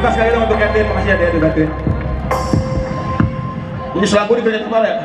Kita sekali dong untuk Kevin, makasih ya dia dibantuin. Ini selaku dikerjain kepala ya?